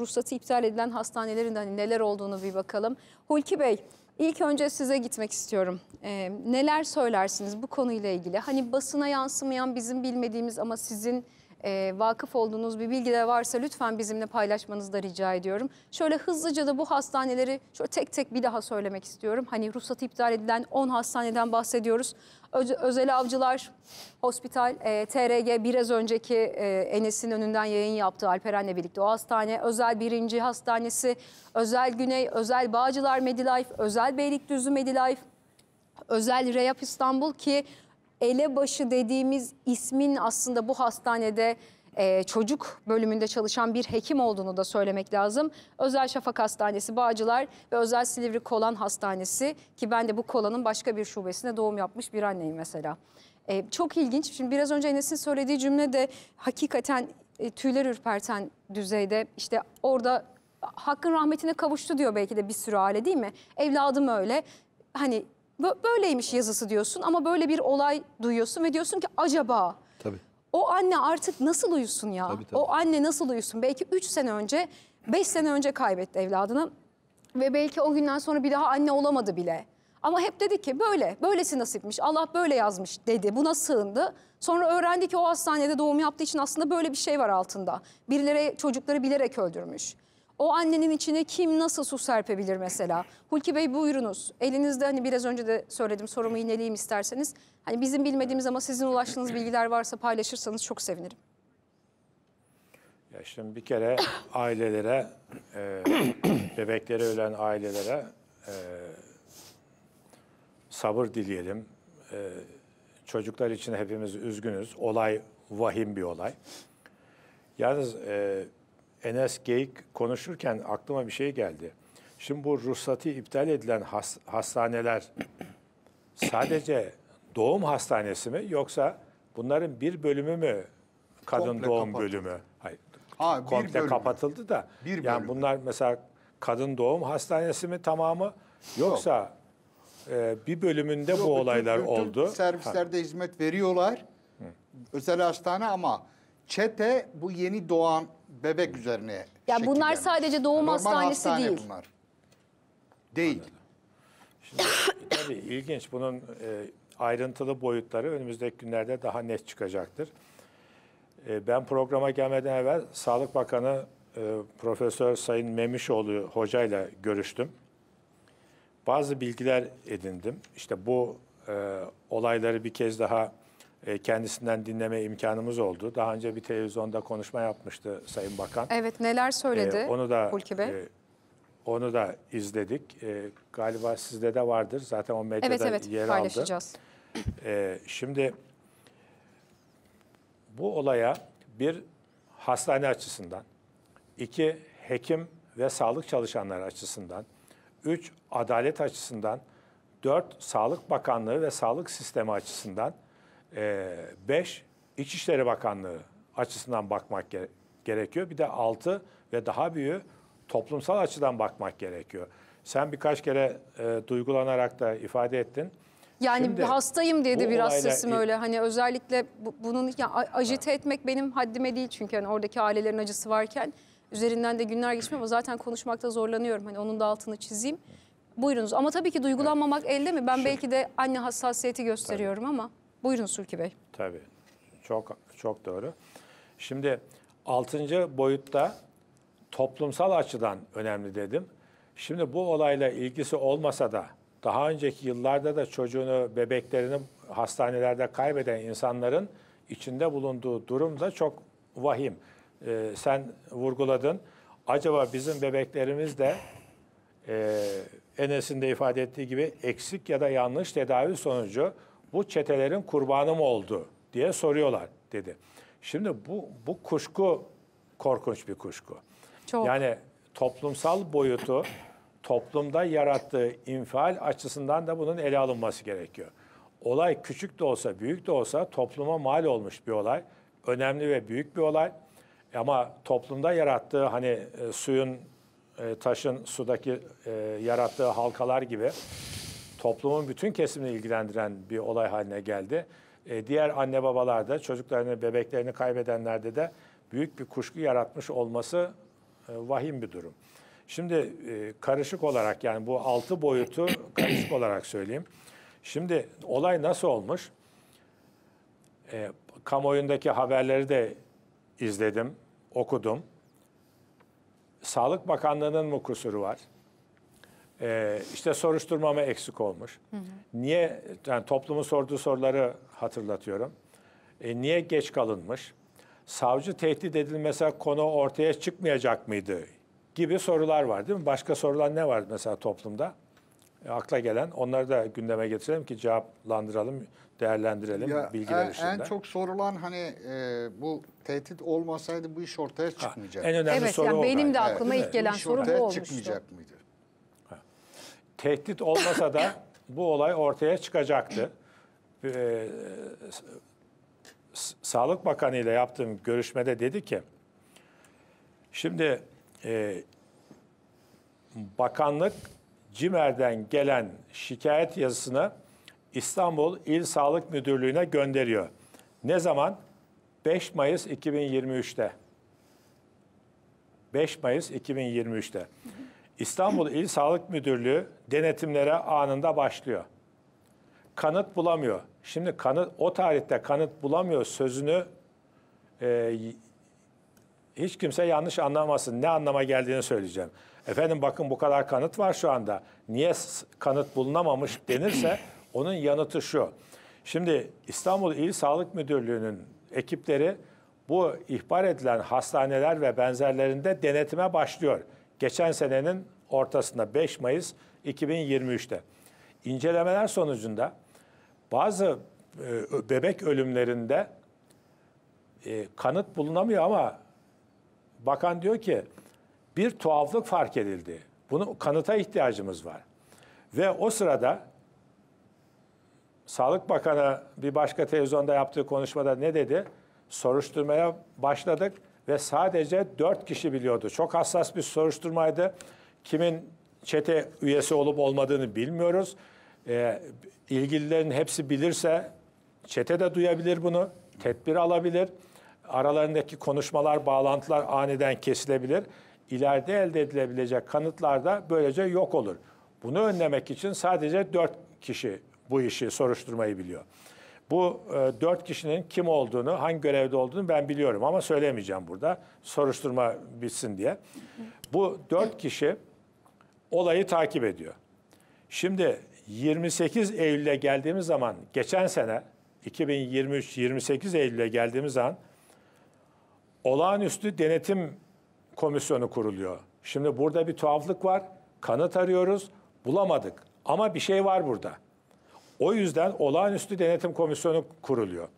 ruhsatı iptal edilen hastanelerin de hani neler olduğunu bir bakalım. Hulki Bey, ilk önce size gitmek istiyorum. Ee, neler söylersiniz bu konuyla ilgili? Hani basına yansımayan bizim bilmediğimiz ama sizin e, vakıf olduğunuz bir bilgi de varsa lütfen bizimle paylaşmanızı da rica ediyorum. Şöyle hızlıca da bu hastaneleri şöyle tek tek bir daha söylemek istiyorum. Hani ruhsatı iptal edilen 10 hastaneden bahsediyoruz. Öz- Özel Avcılar Hospital, e, TRG biraz önceki e, Enes'in önünden yayın yaptığı Alperen'le birlikte o hastane, Özel Birinci Hastanesi, Özel Güney, Özel Bağcılar Medilife, Özel Beylikdüzü Medilife, Özel Reyap İstanbul ki elebaşı dediğimiz ismin aslında bu hastanede e, çocuk bölümünde çalışan bir hekim olduğunu da söylemek lazım. Özel Şafak Hastanesi Bağcılar ve Özel Silivri Kolan Hastanesi ki ben de bu kolanın başka bir şubesinde doğum yapmış bir anneyim mesela. E, çok ilginç. Şimdi biraz önce Enes'in söylediği cümle de hakikaten e, tüyler ürperten düzeyde. İşte orada hakkın rahmetine kavuştu diyor belki de bir sürü aile değil mi? Evladım öyle. Hani böyleymiş yazısı diyorsun ama böyle bir olay duyuyorsun ve diyorsun ki acaba Tabii. o anne artık nasıl uyusun ya? Tabii, tabii. O anne nasıl uyusun? Belki 3 sene önce, 5 sene önce kaybetti evladını ve belki o günden sonra bir daha anne olamadı bile. Ama hep dedi ki böyle, böylesi nasipmiş, Allah böyle yazmış dedi. Buna sığındı. Sonra öğrendi ki o hastanede doğum yaptığı için aslında böyle bir şey var altında. Birileri çocukları bilerek öldürmüş. O annenin içine kim nasıl su serpebilir mesela? Hulki Bey buyurunuz. Elinizde hani biraz önce de söyledim sorumu yineleyeyim isterseniz. Hani bizim bilmediğimiz ama sizin ulaştığınız bilgiler varsa paylaşırsanız çok sevinirim. Ya şimdi bir kere ailelere, e, bebekleri ölen ailelere e, sabır dileyelim. E, çocuklar için hepimiz üzgünüz. Olay vahim bir olay. Yalnız e, Enes Geyik konuşurken aklıma bir şey geldi. Şimdi bu ruhsatı iptal edilen has- hastaneler sadece doğum hastanesi mi yoksa bunların bir bölümü mü kadın Komple doğum kapatıldı. bölümü? Hayır. Ha, bir komple bölümü. kapatıldı da. Bir yani bölümü. bunlar mesela kadın doğum hastanesi mi tamamı yoksa e, bir bölümünde Yok, bu bütün- olaylar bütün oldu. Ha, Servislerde hizmet veriyorlar. Özel hastane ama çete bu yeni doğan bebek üzerine Ya bunlar şekillenmiş. sadece doğum Normal hastanesi hastane değil. Bunlar. Değil. Şimdi, tabii ilginç. Bunun e, ayrıntılı boyutları önümüzdeki günlerde daha net çıkacaktır. E, ben programa gelmeden evvel Sağlık Bakanı e, Profesör Sayın Memişoğlu hocayla görüştüm. Bazı bilgiler edindim. İşte bu e, olayları bir kez daha kendisinden dinleme imkanımız oldu. Daha önce bir televizyonda konuşma yapmıştı Sayın Bakan. Evet neler söyledi Ee, onu da Hulki Bey? e, onu da izledik. E, galiba sizde de vardır. Zaten o medyada evet evet yer aldı. paylaşacağız. E, şimdi bu olaya bir hastane açısından, iki hekim ve sağlık çalışanları açısından, üç adalet açısından, dört Sağlık Bakanlığı ve sağlık sistemi açısından, e, beş İçişleri Bakanlığı açısından bakmak gere- gerekiyor. Bir de altı ve daha büyüğü toplumsal açıdan bakmak gerekiyor. Sen birkaç kere e, duygulanarak da ifade ettin. Yani Şimdi hastayım dedi bu biraz olayla sesim öyle. Hani özellikle bu- bunun ya, a- ajite etmek benim haddime değil çünkü hani oradaki ailelerin acısı varken üzerinden de günler geçmiyor ama zaten konuşmakta zorlanıyorum. Hani onun da altını çizeyim. Buyurunuz ama tabii ki duygulanmamak elde mi? Ben belki de anne hassasiyeti gösteriyorum ama buyurun Sulki Bey. Tabii. Çok çok doğru. Şimdi altıncı boyutta toplumsal açıdan önemli dedim. Şimdi bu olayla ilgisi olmasa da daha önceki yıllarda da çocuğunu, bebeklerini hastanelerde kaybeden insanların içinde bulunduğu durum da çok vahim. Ee, sen vurguladın. Acaba bizim bebeklerimiz de e, Enes'in de ifade ettiği gibi eksik ya da yanlış tedavi sonucu bu çetelerin kurbanı mı oldu diye soruyorlar dedi. Şimdi bu bu kuşku korkunç bir kuşku. Çok. Yani toplumsal boyutu toplumda yarattığı infial açısından da bunun ele alınması gerekiyor. Olay küçük de olsa, büyük de olsa topluma mal olmuş bir olay. Önemli ve büyük bir olay. Ama toplumda yarattığı hani e, suyun, e, taşın sudaki e, yarattığı halkalar gibi toplumun bütün kesimini ilgilendiren bir olay haline geldi. E, diğer anne babalar da çocuklarını, bebeklerini kaybedenlerde de büyük bir kuşku yaratmış olması e, vahim bir durum. Şimdi e, karışık olarak yani bu altı boyutu karışık olarak söyleyeyim. Şimdi olay nasıl olmuş? E, kamuoyundaki haberleri de izledim, okudum. Sağlık Bakanlığı'nın mı kusuru var? Ee, işte soruşturma mı eksik olmuş? Niye, yani toplumun sorduğu soruları hatırlatıyorum. E, niye geç kalınmış? Savcı tehdit edilmese konu ortaya çıkmayacak mıydı? Gibi sorular var değil mi? Başka sorular ne var mesela toplumda? E, akla gelen onları da gündeme getirelim ki cevaplandıralım, değerlendirelim Ya, bilgiler en, en çok sorulan hani e, bu tehdit olmasaydı bu iş ortaya çıkmayacak. En önemli Evet soru yani o benim de Evet, aklıma değil ilk gelen soru bu olmuştu. çıkmayacak mıydı? Tehdit olmasa da bu olay ortaya çıkacaktı. Ee, Sağlık Bakanı ile yaptığım görüşmede dedi ki, şimdi e, bakanlık CİMER'den gelen şikayet yazısını İstanbul İl Sağlık Müdürlüğü'ne gönderiyor. Ne zaman? 5 Mayıs 2023'te. 5 Mayıs 2023'te. İstanbul İl Sağlık Müdürlüğü denetimlere anında başlıyor. Kanıt bulamıyor. Şimdi kanıt o tarihte kanıt bulamıyor sözünü e, hiç kimse yanlış anlamasın. Ne anlama geldiğini söyleyeceğim. Efendim bakın bu kadar kanıt var şu anda. Niye kanıt bulunamamış denirse onun yanıtı şu. Şimdi İstanbul İl Sağlık Müdürlüğü'nün ekipleri bu ihbar edilen hastaneler ve benzerlerinde denetime başlıyor. Geçen senenin ortasında 5 Mayıs 2023'te. İncelemeler sonucunda bazı e, bebek ölümlerinde e, kanıt bulunamıyor ama bakan diyor ki bir tuhaflık fark edildi. Bunu kanıta ihtiyacımız var. Ve o sırada Sağlık Bakanı bir başka televizyonda yaptığı konuşmada ne dedi? Soruşturmaya başladık ve sadece dört kişi biliyordu. Çok hassas bir soruşturmaydı. Kimin çete üyesi olup olmadığını bilmiyoruz. Ee, ilgililerin hepsi bilirse çete de duyabilir bunu, tedbir alabilir. Aralarındaki konuşmalar, bağlantılar aniden kesilebilir. İleride elde edilebilecek kanıtlar da böylece yok olur. Bunu önlemek için sadece dört kişi bu işi soruşturmayı biliyor. Bu e, dört kişinin kim olduğunu, hangi görevde olduğunu ben biliyorum ama söylemeyeceğim burada. Soruşturma bitsin diye. Bu dört kişi olayı takip ediyor. Şimdi 28 Eylül'e geldiğimiz zaman, geçen sene 2023 28 Eylül'e geldiğimiz zaman olağanüstü denetim komisyonu kuruluyor. Şimdi burada bir tuhaflık var. Kanıt arıyoruz, bulamadık. Ama bir şey var burada. O yüzden olağanüstü denetim komisyonu kuruluyor.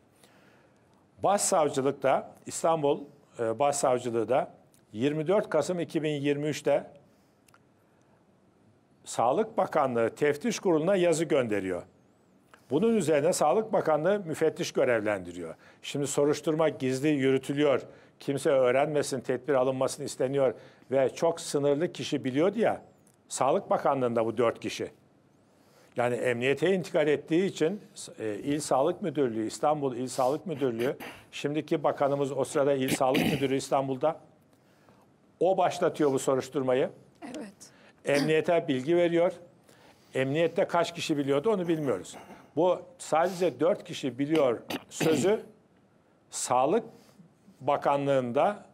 Başsavcılıkta İstanbul e, Başsavcılığı da 24 Kasım 2023'te Sağlık Bakanlığı Teftiş Kurulu'na yazı gönderiyor. Bunun üzerine Sağlık Bakanlığı müfettiş görevlendiriyor. Şimdi soruşturma gizli yürütülüyor. Kimse öğrenmesin, tedbir alınmasını isteniyor ve çok sınırlı kişi biliyordu ya. Sağlık Bakanlığı'nda bu dört kişi. Yani emniyete intikal ettiği için e, İl Sağlık Müdürlüğü, İstanbul İl Sağlık Müdürlüğü, şimdiki bakanımız o sırada İl Sağlık Müdürü İstanbul'da. O başlatıyor bu soruşturmayı. Evet. Emniyete bilgi veriyor. Emniyette kaç kişi biliyordu onu bilmiyoruz. Bu sadece dört kişi biliyor sözü Sağlık Bakanlığı'nda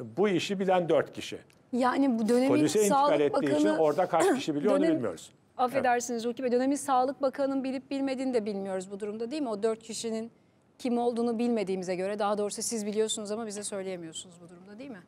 bu işi bilen dört kişi. Yani bu dönemin Polise intikal Sağlık ettiği için Bakanı orada kaç kişi biliyor onu Dönem- bilmiyoruz. Affedersiniz Ruki Bey, dönemin Sağlık Bakanı'nın bilip bilmediğini de bilmiyoruz bu durumda değil mi? O dört kişinin kim olduğunu bilmediğimize göre, daha doğrusu siz biliyorsunuz ama bize söyleyemiyorsunuz bu durumda değil mi?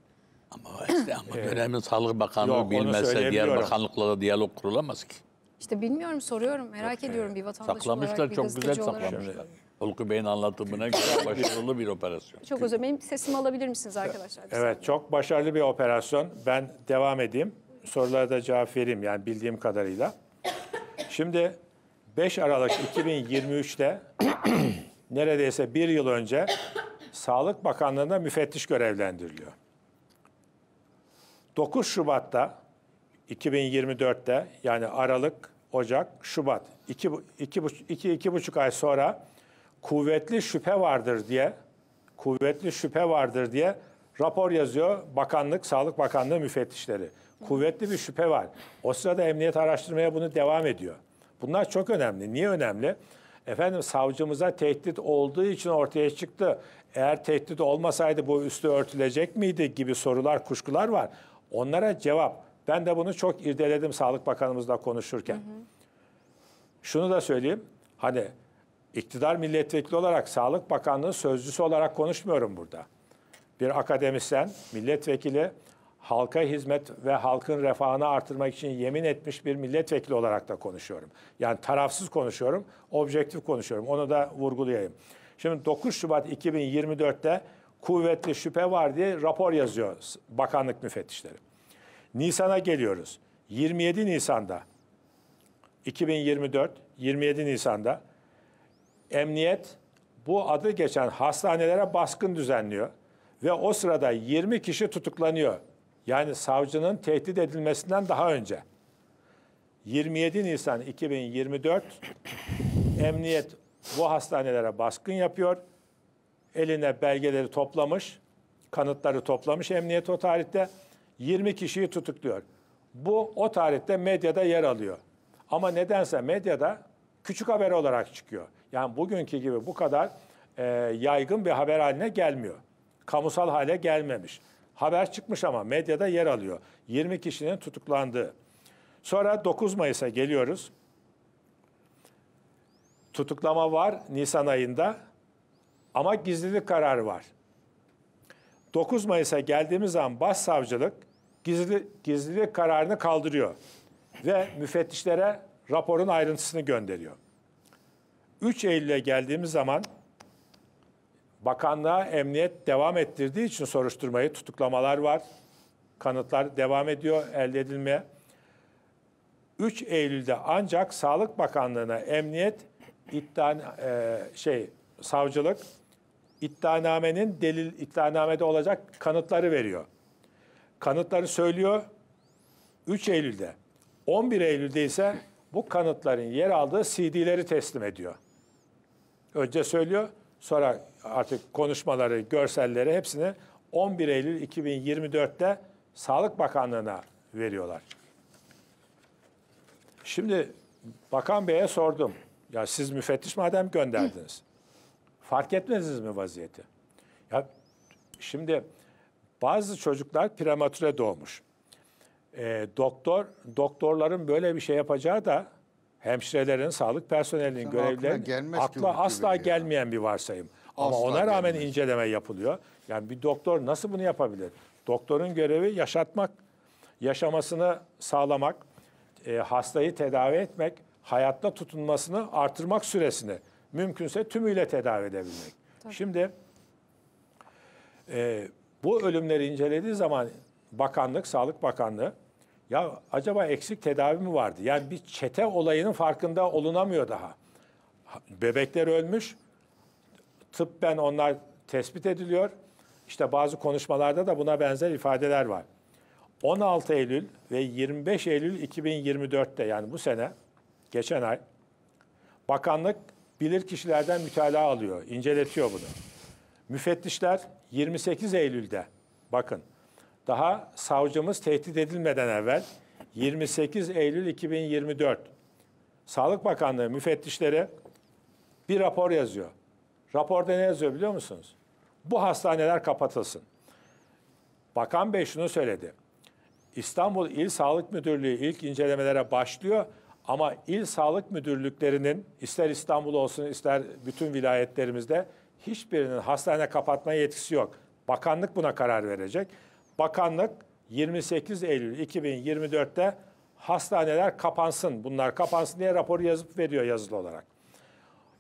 Ama işte ama dönemin Sağlık Bakanlığı Yok, bilmezse diğer bakanlıklarla diyalog kurulamaz ki. İşte bilmiyorum, soruyorum, merak ediyorum bir vatandaş olarak, Saklamışlar, bir çok güzel olarak. saklamışlar. Hulki Bey'in anlatımına göre başarılı bir operasyon. Çok özür dilerim. Benim sesimi alabilir misiniz arkadaşlar? Evet, saniye. çok başarılı bir operasyon. Ben devam edeyim. Sorulara da cevap vereyim yani bildiğim kadarıyla. Şimdi 5 Aralık 2023'te neredeyse bir yıl önce Sağlık Bakanlığı'nda müfettiş görevlendiriliyor. 9 Şubat'ta 2024'te yani Aralık, Ocak, Şubat iki, iki, iki, iki buçuk ay sonra kuvvetli şüphe vardır diye kuvvetli şüphe vardır diye Rapor yazıyor bakanlık, Sağlık Bakanlığı müfettişleri. Kuvvetli bir şüphe var. O sırada emniyet araştırmaya bunu devam ediyor. Bunlar çok önemli. Niye önemli? Efendim savcımıza tehdit olduğu için ortaya çıktı. Eğer tehdit olmasaydı bu üstü örtülecek miydi gibi sorular, kuşkular var. Onlara cevap. Ben de bunu çok irdeledim Sağlık Bakanımızla konuşurken. Şunu da söyleyeyim. Hani iktidar milletvekili olarak Sağlık Bakanlığı sözcüsü olarak konuşmuyorum burada. Bir akademisyen, milletvekili, halka hizmet ve halkın refahını artırmak için yemin etmiş bir milletvekili olarak da konuşuyorum. Yani tarafsız konuşuyorum, objektif konuşuyorum. Onu da vurgulayayım. Şimdi 9 Şubat 2024'te kuvvetli şüphe var diye rapor yazıyor bakanlık müfettişleri. Nisan'a geliyoruz. 27 Nisan'da 2024 27 Nisan'da emniyet bu adı geçen hastanelere baskın düzenliyor ve o sırada 20 kişi tutuklanıyor. Yani savcının tehdit edilmesinden daha önce. 27 Nisan 2024 emniyet bu hastanelere baskın yapıyor. Eline belgeleri toplamış, kanıtları toplamış emniyet o tarihte. 20 kişiyi tutukluyor. Bu o tarihte medyada yer alıyor. Ama nedense medyada küçük haber olarak çıkıyor. Yani bugünkü gibi bu kadar e, yaygın bir haber haline gelmiyor. Kamusal hale gelmemiş. Haber çıkmış ama medyada yer alıyor. 20 kişinin tutuklandığı. Sonra 9 Mayıs'a geliyoruz. Tutuklama var Nisan ayında ama gizlilik kararı var. 9 Mayıs'a geldiğimiz zaman başsavcılık gizli, gizlilik kararını kaldırıyor ve müfettişlere raporun ayrıntısını gönderiyor. 3 Eylül'e geldiğimiz zaman bakanlığa emniyet devam ettirdiği için soruşturmayı tutuklamalar var. Kanıtlar devam ediyor elde edilmeye. 3 Eylül'de ancak Sağlık Bakanlığı'na emniyet iddia e, şey savcılık iddianamenin delil iddianamede olacak kanıtları veriyor. Kanıtları söylüyor 3 Eylül'de. 11 Eylül'de ise bu kanıtların yer aldığı CD'leri teslim ediyor. Önce söylüyor, sonra artık konuşmaları, görselleri hepsini 11 Eylül 2024'te Sağlık Bakanlığı'na veriyorlar. Şimdi Bakan Bey'e sordum. Ya siz müfettiş madem gönderdiniz. Fark etmediniz mi vaziyeti? Ya şimdi bazı çocuklar prematüre doğmuş. E, doktor doktorların böyle bir şey yapacağı da hemşirelerin, sağlık personelinin ki akla Hulki asla Bey ya. gelmeyen bir varsayım. Ama Asla ona rağmen gelmez. inceleme yapılıyor. Yani bir doktor nasıl bunu yapabilir? Doktorun görevi yaşatmak, yaşamasını sağlamak, e, hastayı tedavi etmek, hayatta tutunmasını artırmak süresini mümkünse tümüyle tedavi edebilmek. Şimdi e, bu ölümleri incelediği zaman bakanlık, Sağlık Bakanlığı ya acaba eksik tedavi mi vardı? Yani bir çete olayının farkında olunamıyor daha. Bebekler ölmüş, tıbben onlar tespit ediliyor. İşte bazı konuşmalarda da buna benzer ifadeler var. 16 Eylül ve 25 Eylül 2024'te yani bu sene, geçen ay bakanlık bilir kişilerden mütalaa alıyor, inceletiyor bunu. Müfettişler 28 Eylül'de bakın daha savcımız tehdit edilmeden evvel 28 Eylül 2024 Sağlık Bakanlığı müfettişleri bir rapor yazıyor. Raporda ne yazıyor biliyor musunuz? Bu hastaneler kapatılsın. Bakan Bey şunu söyledi. İstanbul İl Sağlık Müdürlüğü ilk incelemelere başlıyor ama il sağlık müdürlüklerinin ister İstanbul olsun ister bütün vilayetlerimizde hiçbirinin hastane kapatma yetkisi yok. Bakanlık buna karar verecek. Bakanlık 28 Eylül 2024'te hastaneler kapansın, bunlar kapansın diye rapor yazıp veriyor yazılı olarak.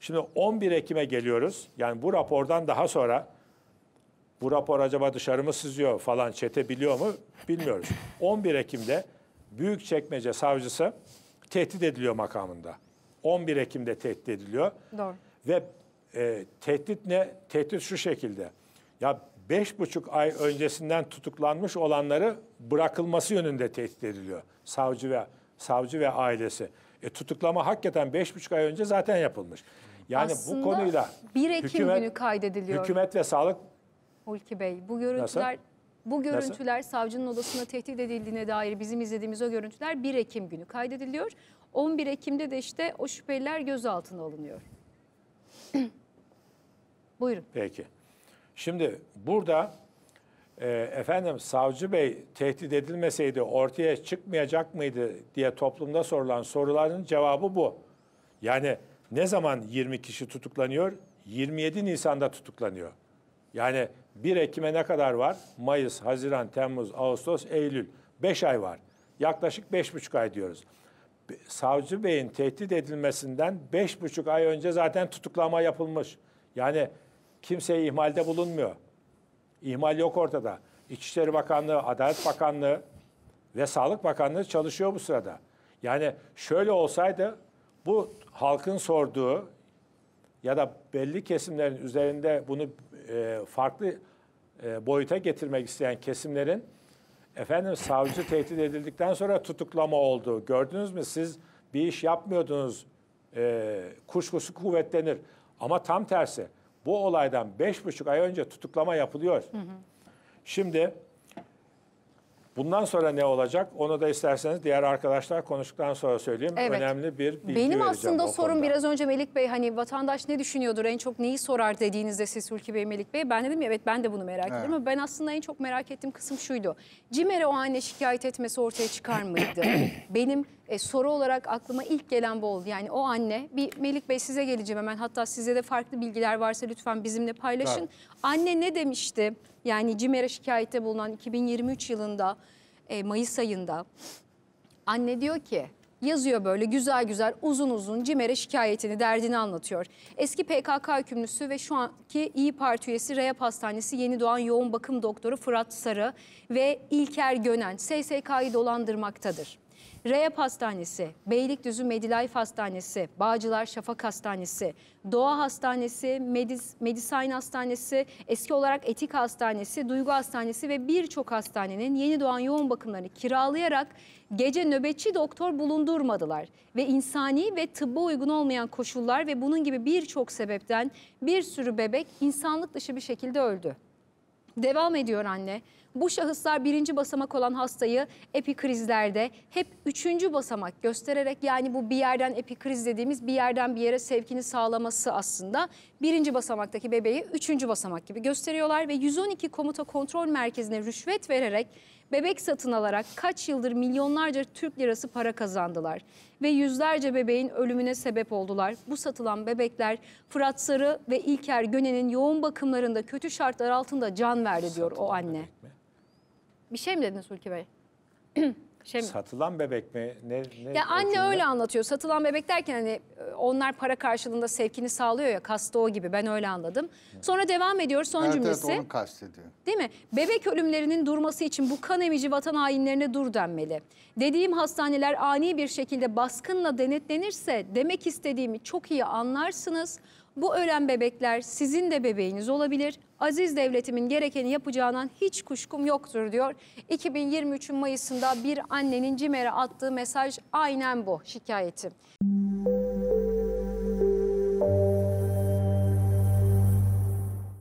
Şimdi 11 Ekim'e geliyoruz. Yani bu rapordan daha sonra bu rapor acaba dışarı mı sızıyor falan çete biliyor mu bilmiyoruz. 11 Ekim'de Büyükçekmece savcısı tehdit ediliyor makamında. 11 Ekim'de tehdit ediliyor. Doğru. Ve e, tehdit ne? Tehdit şu şekilde. Ya beş buçuk ay öncesinden tutuklanmış olanları bırakılması yönünde tehdit ediliyor. Savcı ve savcı ve ailesi. E, tutuklama hakikaten beş buçuk ay önce zaten yapılmış. Yani Aslında bu konuyla 1 Ekim hükümet, günü kaydediliyor. Hükümet ve Sağlık Hulki Bey. Bu görüntüler bu Nasıl? görüntüler savcının odasında tehdit edildiğine dair bizim izlediğimiz o görüntüler 1 Ekim günü kaydediliyor. 11 Ekim'de de işte o şüpheliler gözaltına alınıyor. Buyurun. Peki. Şimdi burada e, efendim savcı bey tehdit edilmeseydi ortaya çıkmayacak mıydı diye toplumda sorulan soruların cevabı bu. Yani ne zaman 20 kişi tutuklanıyor? 27 Nisan'da tutuklanıyor. Yani 1 Ekim'e ne kadar var? Mayıs, Haziran, Temmuz, Ağustos, Eylül. 5 ay var. Yaklaşık 5,5 ay diyoruz. Savcı Bey'in tehdit edilmesinden 5,5 ay önce zaten tutuklama yapılmış. Yani kimseye ihmalde bulunmuyor. İhmal yok ortada. İçişleri Bakanlığı, Adalet Bakanlığı ve Sağlık Bakanlığı çalışıyor bu sırada. Yani şöyle olsaydı bu halkın sorduğu ya da belli kesimlerin üzerinde bunu e, farklı e, boyuta getirmek isteyen kesimlerin efendim savcı tehdit edildikten sonra tutuklama oldu. Gördünüz mü siz bir iş yapmıyordunuz e, kuşkusu kuvvetlenir. Ama tam tersi bu olaydan beş buçuk ay önce tutuklama yapılıyor. Şimdi bundan sonra ne olacak onu da isterseniz diğer arkadaşlar konuştuktan sonra söyleyeyim. Evet. Önemli bir bilgi Benim aslında sorum konuda. biraz önce Melik Bey hani vatandaş ne düşünüyordur en çok neyi sorar dediğinizde siz Hulki Bey Melik Bey. Ben dedim ya evet ben de bunu merak ediyorum ama ben aslında en çok merak ettiğim kısım şuydu. Cimer'e o anne şikayet etmesi ortaya çıkar mıydı? Benim e, soru olarak aklıma ilk gelen bu oldu. Yani o anne bir Melik Bey size geleceğim hemen hatta size de farklı bilgiler varsa lütfen bizimle paylaşın. Tabii. Anne ne demişti? Yani Cimer'e şikayette bulunan 2023 yılında e, Mayıs ayında Anne diyor ki yazıyor böyle güzel güzel uzun uzun CİMER'e şikayetini, derdini anlatıyor. Eski PKK hükümlüsü ve şu anki İyi Parti üyesi Reyap Hastanesi Yeni Doğan Yoğun Bakım Doktoru Fırat Sarı ve İlker Gönen SSK'yı dolandırmaktadır. Reyap Hastanesi, Beylikdüzü Medilife Hastanesi, Bağcılar Şafak Hastanesi, Doğa Hastanesi, Medis, Medisign Hastanesi, eski olarak Etik Hastanesi, Duygu Hastanesi ve birçok hastanenin yeni doğan yoğun bakımlarını kiralayarak gece nöbetçi doktor bulundurmadılar. Ve insani ve tıbba uygun olmayan koşullar ve bunun gibi birçok sebepten bir sürü bebek insanlık dışı bir şekilde öldü. Devam ediyor anne. Bu şahıslar birinci basamak olan hastayı epikrizlerde hep üçüncü basamak göstererek yani bu bir yerden epikriz dediğimiz bir yerden bir yere sevkini sağlaması aslında birinci basamaktaki bebeği üçüncü basamak gibi gösteriyorlar ve 112 komuta kontrol merkezine rüşvet vererek bebek satın alarak kaç yıldır milyonlarca Türk lirası para kazandılar ve yüzlerce bebeğin ölümüne sebep oldular. Bu satılan bebekler Fırat Sarı ve İlker Gönen'in yoğun bakımlarında kötü şartlar altında can verdi diyor o anne. Bir şey mi dediniz Hulki Bey? Şey mi? Satılan bebek mi? Ne, ne Ya o anne cümle? öyle anlatıyor. Satılan bebek derken hani e, onlar para karşılığında sevkini sağlıyor ya kasto gibi ben öyle anladım. Sonra devam ediyor son Evet, cümlesi. evet onu kastediyor. Değil mi? Bebek ölümlerinin durması için bu kan emici vatan hainlerine dur denmeli. Dediğim hastaneler ani bir şekilde baskınla denetlenirse demek istediğimi çok iyi anlarsınız. Bu ölen bebekler sizin de bebeğiniz olabilir. Aziz devletimin gerekeni yapacağından hiç kuşkum yoktur diyor. 2023'ün Mayıs'ında bir annenin CİMER'e attığı mesaj aynen bu şikayeti.